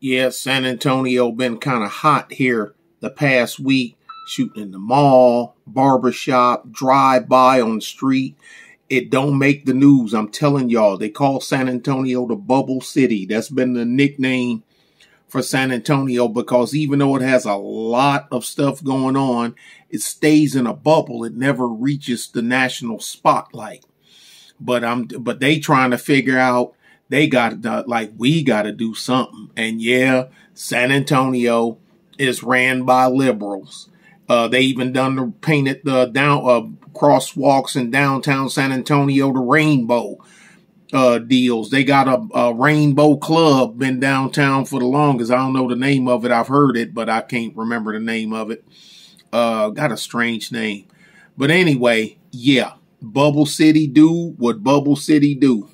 Yeah, San Antonio been kind of hot here the past week, shooting in the mall, barbershop, drive by on the street. It don't make the news. I'm telling y'all, they call San Antonio the bubble city. That's been the nickname for San Antonio because even though it has a lot of stuff going on, it stays in a bubble. It never reaches the national spotlight. But I'm, but they trying to figure out they got to, like, we got to do something. And yeah, San Antonio is ran by liberals. Uh, they even done the painted the down uh, crosswalks in downtown San Antonio the rainbow uh, deals. They got a, a, rainbow club been downtown for the longest. I don't know the name of it. I've heard it, but I can't remember the name of it. Uh, got a strange name. But anyway, yeah, Bubble City do what Bubble City do.